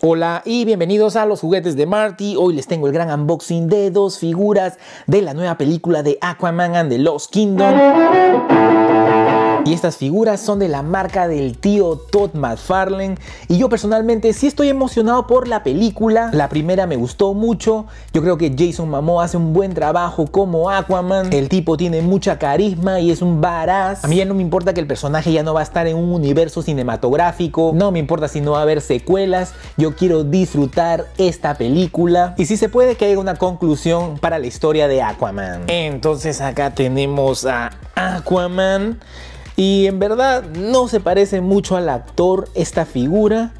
Hola y bienvenidos a los juguetes de Marty. Hoy les tengo el gran unboxing de dos figuras de la nueva película de Aquaman and the Lost Kingdom. Y estas figuras son de la marca del tío Todd McFarlane. Y yo personalmente sí estoy emocionado por la película. La primera me gustó mucho. Yo creo que Jason Momoa hace un buen trabajo como Aquaman. El tipo tiene mucha carisma y es un varaz. A mí ya no me importa que el personaje ya no va a estar en un universo cinematográfico. No me importa si no va a haber secuelas. Yo quiero disfrutar esta película. Y si se puede que haya una conclusión para la historia de Aquaman. Entonces acá tenemos a Aquaman. Y en verdad no se parece mucho al actor esta figura.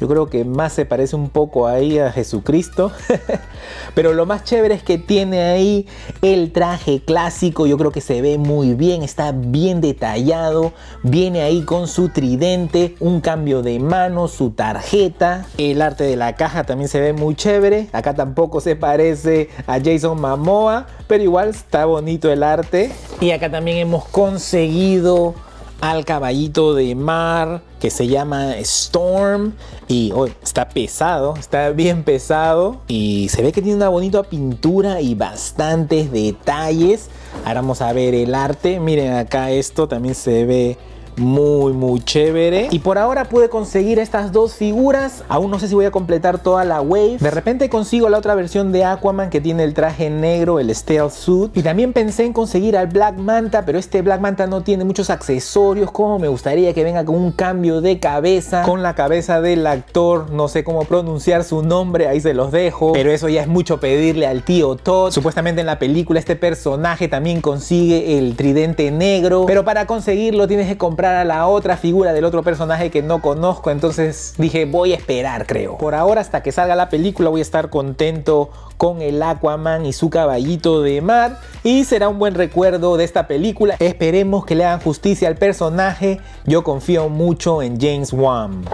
Yo creo que más se parece un poco ahí a Jesucristo. Pero lo más chévere es que tiene ahí el traje clásico. Yo creo que se ve muy bien, está bien detallado. Viene ahí con su tridente, un cambio de mano, su tarjeta. El arte de la caja también se ve muy chévere. Acá tampoco se parece a Jason Momoa, pero igual está bonito el arte. Y acá también hemos conseguido al caballito de mar que se llama Storm. Y está pesado, está bien pesado. Y se ve que tiene una bonita pintura y bastantes detalles. Ahora vamos a ver el arte, miren acá esto también se ve muy muy chévere. Y por ahora pude conseguir estas dos figuras. Aún no sé si voy a completar toda la wave. De repente consigo la otra versión de Aquaman que tiene el traje negro el stealth suit. Y también pensé en conseguir al Black Manta pero este Black Manta no tiene muchos accesorios. Como me gustaría que venga con un cambio de cabeza con la cabeza del actor no sé cómo pronunciar su nombre ahí se los dejo. Pero eso ya es mucho pedirle al tío Todd. Supuestamente en la película este personaje también consigue el tridente negro. Pero para conseguirlo tienes que comprar a la otra figura del otro personaje que no conozco, entonces dije voy a esperar creo. Por ahora hasta que salga la película voy a estar contento con el Aquaman y su caballito de mar y será un buen recuerdo de esta película. Esperemos que le hagan justicia al personaje, yo confío mucho en James Wan.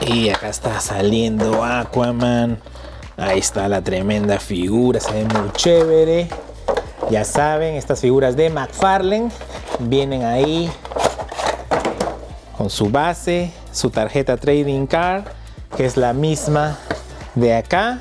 Y acá está saliendo Aquaman. Ahí está la tremenda figura, se ve muy chévere. Ya saben, estas figuras de McFarlane vienen ahí con su base, su tarjeta trading card, que es la misma de acá.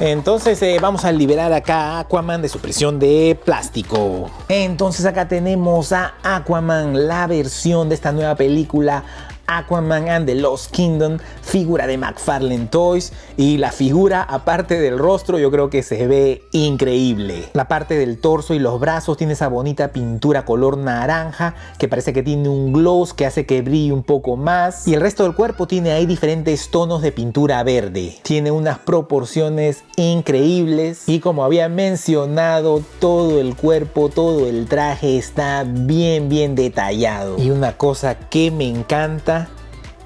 Entonces eh, vamos a liberar acá a Aquaman de su prisión de plástico. Entonces acá tenemos a Aquaman, la versión de esta nueva película Aquaman and the Lost Kingdom, figura de McFarlane Toys y la figura aparte del rostro yo creo que se ve increíble. La parte del torso y los brazos tiene esa bonita pintura color naranja que parece que tiene un gloss que hace que brille un poco más y el resto del cuerpo tiene ahí diferentes tonos de pintura verde. Tiene unas proporciones increíbles y como había mencionado todo el cuerpo, todo el traje está bien bien detallado y una cosa que me encanta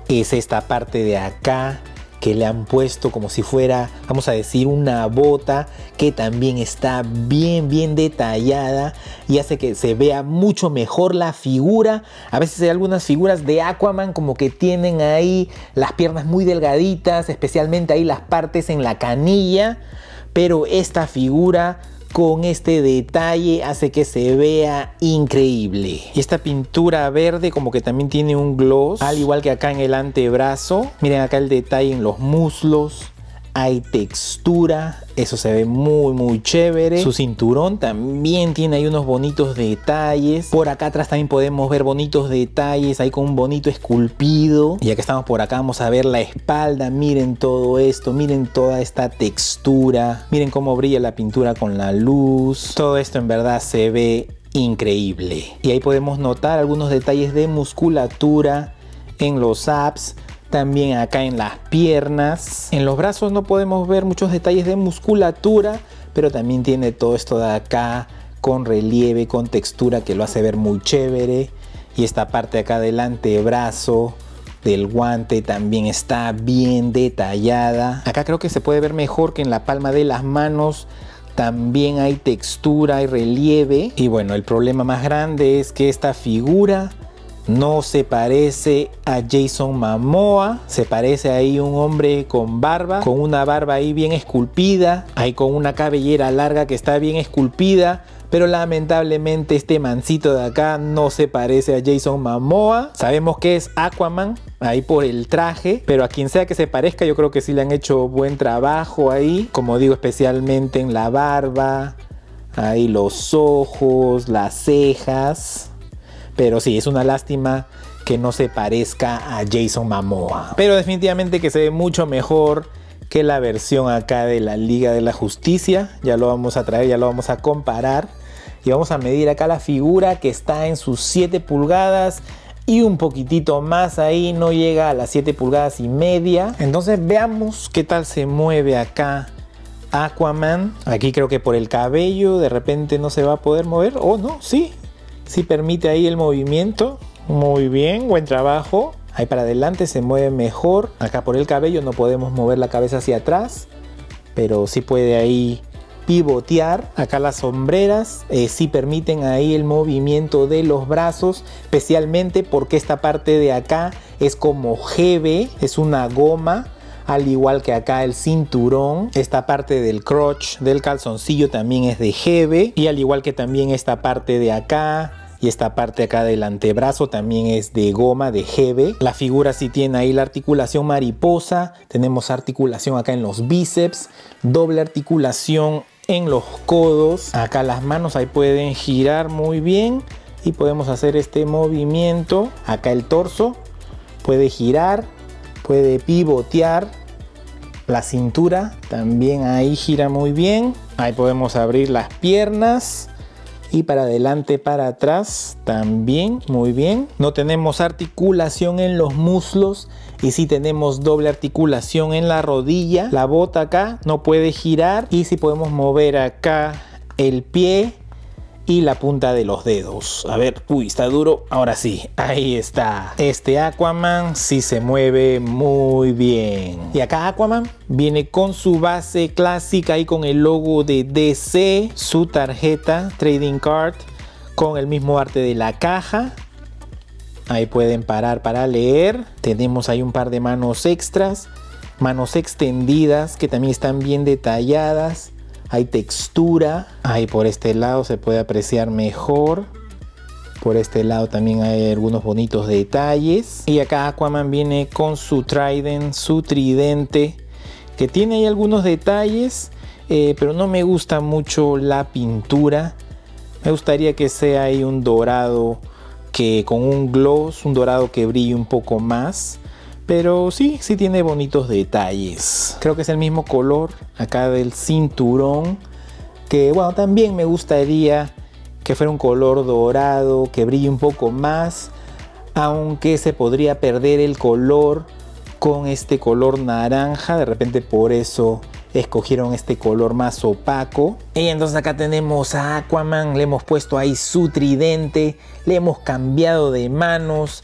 es esta parte de acá que le han puesto como si fuera, vamos a decir, una bota que también está bien, bien detallada y hace que se vea mucho mejor la figura. A veces hay algunas figuras de Aquaman como que tienen ahí las piernas muy delgaditas, especialmente ahí las partes en la canilla, pero esta figura con este detalle hace que se vea increíble. Y esta pintura verde como que también tiene un gloss, al igual que acá en el antebrazo. Miren acá el detalle en los muslos hay textura, eso se ve muy muy chévere. Su cinturón también tiene ahí unos bonitos detalles. Por acá atrás también podemos ver bonitos detalles, ahí con un bonito esculpido. Y ya que estamos por acá vamos a ver la espalda, miren todo esto, miren toda esta textura, miren cómo brilla la pintura con la luz. Todo esto en verdad se ve increíble. Y ahí podemos notar algunos detalles de musculatura en los abs también acá en las piernas. En los brazos no podemos ver muchos detalles de musculatura, pero también tiene todo esto de acá con relieve, con textura que lo hace ver muy chévere. Y esta parte acá del antebrazo del guante también está bien detallada. Acá creo que se puede ver mejor que en la palma de las manos. También hay textura y relieve. Y bueno, el problema más grande es que esta figura no se parece a Jason Momoa, se parece ahí un hombre con barba, con una barba ahí bien esculpida, ahí con una cabellera larga que está bien esculpida, pero lamentablemente este mancito de acá no se parece a Jason Momoa. Sabemos que es Aquaman, ahí por el traje, pero a quien sea que se parezca yo creo que sí le han hecho buen trabajo ahí, como digo especialmente en la barba, ahí los ojos, las cejas, pero sí, es una lástima que no se parezca a Jason Momoa. Pero definitivamente que se ve mucho mejor que la versión acá de la Liga de la Justicia. Ya lo vamos a traer, ya lo vamos a comparar. Y vamos a medir acá la figura que está en sus 7 pulgadas y un poquitito más ahí, no llega a las 7 pulgadas y media. Entonces veamos qué tal se mueve acá Aquaman. Aquí creo que por el cabello de repente no se va a poder mover. O oh, no, sí, sí permite ahí el movimiento. Muy bien, buen trabajo. Ahí para adelante se mueve mejor. Acá por el cabello no podemos mover la cabeza hacia atrás. Pero sí puede ahí pivotear. Acá las sombreras eh, sí permiten ahí el movimiento de los brazos. Especialmente porque esta parte de acá es como GB. Es una goma al igual que acá el cinturón, esta parte del crotch del calzoncillo también es de GB y al igual que también esta parte de acá y esta parte acá del antebrazo también es de goma, de jeve. La figura sí tiene ahí la articulación mariposa, tenemos articulación acá en los bíceps, doble articulación en los codos, acá las manos ahí pueden girar muy bien y podemos hacer este movimiento, acá el torso puede girar, puede pivotear, la cintura también ahí gira muy bien, ahí podemos abrir las piernas, y para adelante para atrás también muy bien. No tenemos articulación en los muslos y si tenemos doble articulación en la rodilla. La bota acá no puede girar y si podemos mover acá el pie y la punta de los dedos. A ver, uy, está duro. Ahora sí, ahí está. Este Aquaman sí se mueve muy bien. Y acá Aquaman viene con su base clásica y con el logo de DC, su tarjeta Trading Card con el mismo arte de la caja. Ahí pueden parar para leer. Tenemos ahí un par de manos extras, manos extendidas que también están bien detalladas hay textura, ahí por este lado se puede apreciar mejor. Por este lado también hay algunos bonitos detalles. Y acá Aquaman viene con su trident, su tridente, que tiene ahí algunos detalles, eh, pero no me gusta mucho la pintura. Me gustaría que sea ahí un dorado que con un gloss, un dorado que brille un poco más. Pero sí, sí tiene bonitos detalles. Creo que es el mismo color acá del cinturón. Que bueno, también me gustaría que fuera un color dorado, que brille un poco más. Aunque se podría perder el color con este color naranja. De repente por eso escogieron este color más opaco. Y entonces acá tenemos a Aquaman, le hemos puesto ahí su tridente, le hemos cambiado de manos,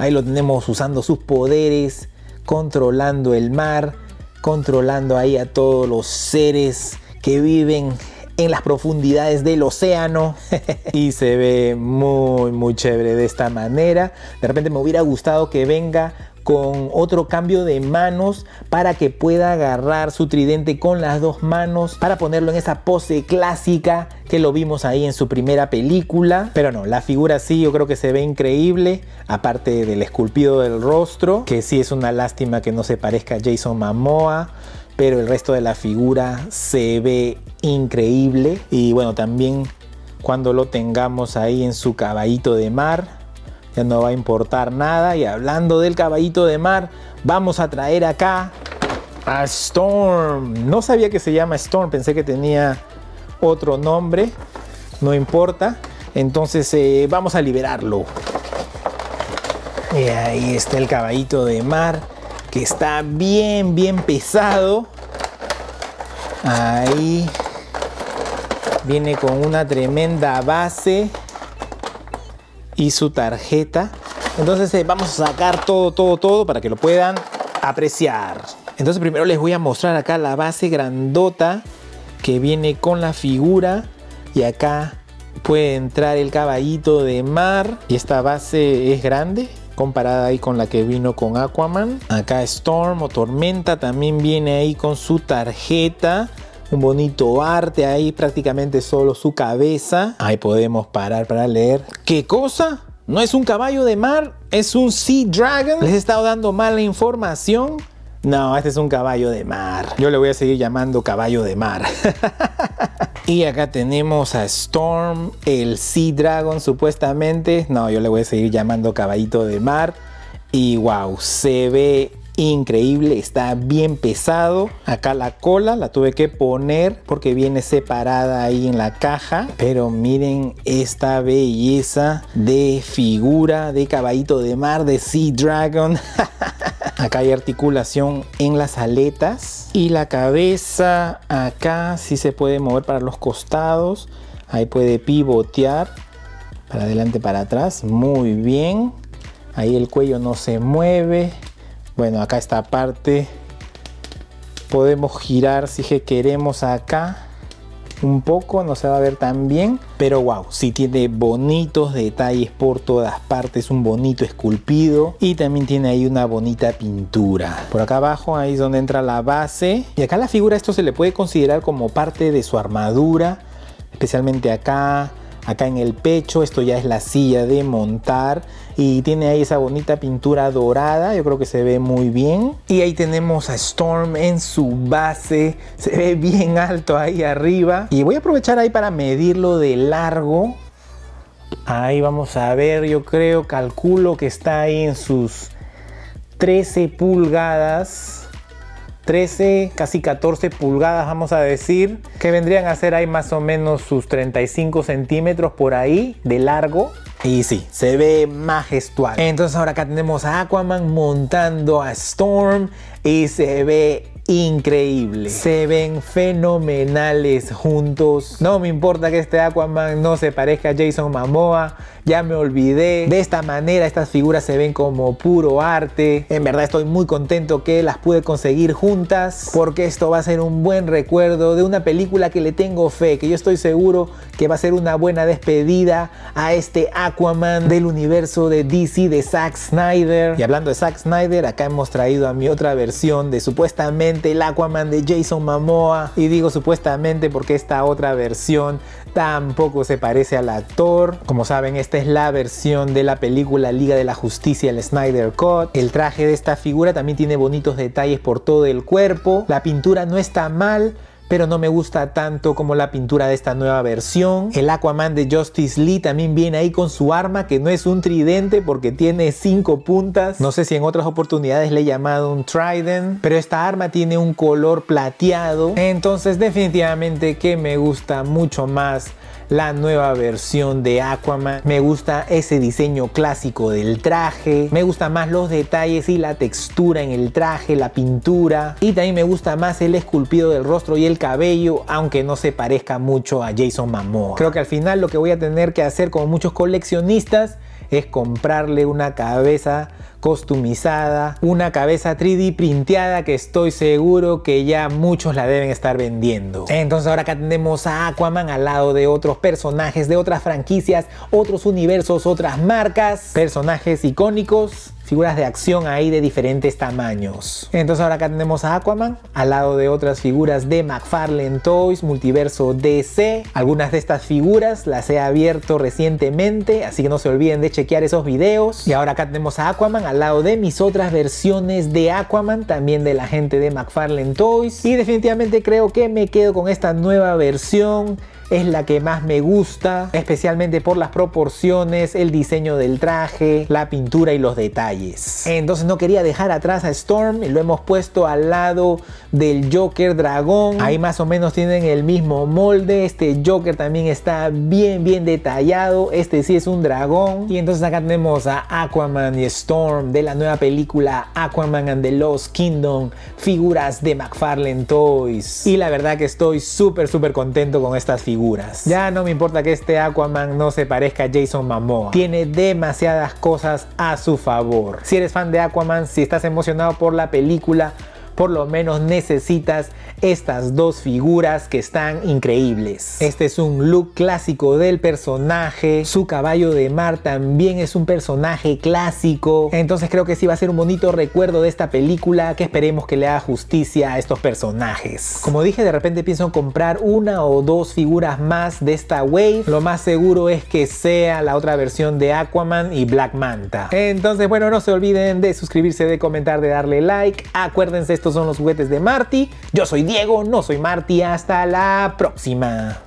Ahí lo tenemos usando sus poderes, controlando el mar, controlando ahí a todos los seres que viven en las profundidades del océano. Y se ve muy muy chévere de esta manera. De repente me hubiera gustado que venga con otro cambio de manos para que pueda agarrar su tridente con las dos manos para ponerlo en esa pose clásica que lo vimos ahí en su primera película. Pero no, la figura sí yo creo que se ve increíble, aparte del esculpido del rostro, que sí es una lástima que no se parezca a Jason Momoa pero el resto de la figura se ve increíble y bueno también cuando lo tengamos ahí en su caballito de mar ya no va a importar nada. Y hablando del caballito de mar, vamos a traer acá a Storm. No sabía que se llama Storm, pensé que tenía otro nombre. No importa. Entonces eh, vamos a liberarlo. Y ahí está el caballito de mar que está bien, bien pesado. Ahí viene con una tremenda base y su tarjeta. Entonces eh, vamos a sacar todo, todo, todo para que lo puedan apreciar. Entonces primero les voy a mostrar acá la base grandota que viene con la figura y acá puede entrar el caballito de mar y esta base es grande comparada ahí con la que vino con Aquaman. Acá Storm o Tormenta también viene ahí con su tarjeta un bonito arte ahí, prácticamente solo su cabeza. Ahí podemos parar para leer. ¿Qué cosa? No es un caballo de mar, es un Sea Dragon. Les he estado dando mala información. No, este es un caballo de mar. Yo le voy a seguir llamando caballo de mar. y acá tenemos a Storm, el Sea Dragon supuestamente. No, yo le voy a seguir llamando caballito de mar. Y wow, se ve increíble, está bien pesado. Acá la cola la tuve que poner porque viene separada ahí en la caja. Pero miren esta belleza de figura de caballito de mar de Sea Dragon. acá hay articulación en las aletas y la cabeza acá sí se puede mover para los costados. Ahí puede pivotear para adelante, para atrás. Muy bien. Ahí el cuello no se mueve. Bueno, acá esta parte. Podemos girar si queremos acá. Un poco, no se va a ver tan bien, pero wow, sí tiene bonitos detalles por todas partes, un bonito esculpido. Y también tiene ahí una bonita pintura. Por acá abajo ahí es donde entra la base. Y acá la figura esto se le puede considerar como parte de su armadura, especialmente acá acá en el pecho. Esto ya es la silla de montar y tiene ahí esa bonita pintura dorada. Yo creo que se ve muy bien. Y ahí tenemos a Storm en su base. Se ve bien alto ahí arriba. Y voy a aprovechar ahí para medirlo de largo. Ahí vamos a ver, yo creo, calculo que está ahí en sus 13 pulgadas 13, casi 14 pulgadas, vamos a decir, que vendrían a ser ahí más o menos sus 35 centímetros por ahí de largo. Y sí, se ve majestual. Entonces ahora acá tenemos a Aquaman montando a Storm y se ve increíble. Se ven fenomenales juntos. No me importa que este Aquaman no se parezca a Jason Momoa ya me olvidé. De esta manera estas figuras se ven como puro arte. En verdad estoy muy contento que las pude conseguir juntas porque esto va a ser un buen recuerdo de una película que le tengo fe, que yo estoy seguro que va a ser una buena despedida a este Aquaman del universo de DC de Zack Snyder. Y hablando de Zack Snyder, acá hemos traído a mi otra versión de supuestamente el Aquaman de Jason Momoa. Y digo supuestamente porque esta otra versión tampoco se parece al actor. Como saben, esta es la versión de la película Liga de la Justicia, el Snyder Cut. El traje de esta figura también tiene bonitos detalles por todo el cuerpo. La pintura no está mal, pero no me gusta tanto como la pintura de esta nueva versión. El Aquaman de Justice Lee también viene ahí con su arma, que no es un tridente porque tiene cinco puntas. No sé si en otras oportunidades le he llamado un trident, pero esta arma tiene un color plateado. Entonces definitivamente que me gusta mucho más la nueva versión de Aquaman. Me gusta ese diseño clásico del traje. Me gusta más los detalles y la textura en el traje, la pintura. Y también me gusta más el esculpido del rostro y el cabello, aunque no se parezca mucho a Jason Momoa. Creo que al final lo que voy a tener que hacer como muchos coleccionistas es comprarle una cabeza customizada, una cabeza 3D printeada que estoy seguro que ya muchos la deben estar vendiendo. Entonces ahora acá tenemos a Aquaman al lado de otros personajes de otras franquicias, otros universos, otras marcas, personajes icónicos figuras de acción ahí de diferentes tamaños. Entonces ahora acá tenemos a Aquaman al lado de otras figuras de McFarlane Toys, Multiverso DC. Algunas de estas figuras las he abierto recientemente, así que no se olviden de chequear esos videos. Y ahora acá tenemos a Aquaman al lado de mis otras versiones de Aquaman, también de la gente de McFarlane Toys. Y definitivamente creo que me quedo con esta nueva versión es la que más me gusta, especialmente por las proporciones, el diseño del traje, la pintura y los detalles. Entonces no quería dejar atrás a Storm y lo hemos puesto al lado del Joker dragón. Ahí más o menos tienen el mismo molde. Este Joker también está bien bien detallado. Este sí es un dragón. Y entonces acá tenemos a Aquaman y Storm de la nueva película Aquaman and the Lost Kingdom. Figuras de McFarlane Toys. Y la verdad que estoy súper súper contento con estas figuras ya no me importa que este Aquaman no se parezca a Jason Momoa. Tiene demasiadas cosas a su favor. Si eres fan de Aquaman, si estás emocionado por la película, por lo menos necesitas estas dos figuras que están increíbles. Este es un look clásico del personaje, su caballo de mar también es un personaje clásico, entonces creo que sí va a ser un bonito recuerdo de esta película que esperemos que le haga justicia a estos personajes. Como dije, de repente pienso comprar una o dos figuras más de esta wave, lo más seguro es que sea la otra versión de Aquaman y Black Manta. Entonces, bueno, no se olviden de suscribirse, de comentar, de darle like. Acuérdense, son los juguetes de Marty. Yo soy Diego, no soy Marty. Hasta la próxima.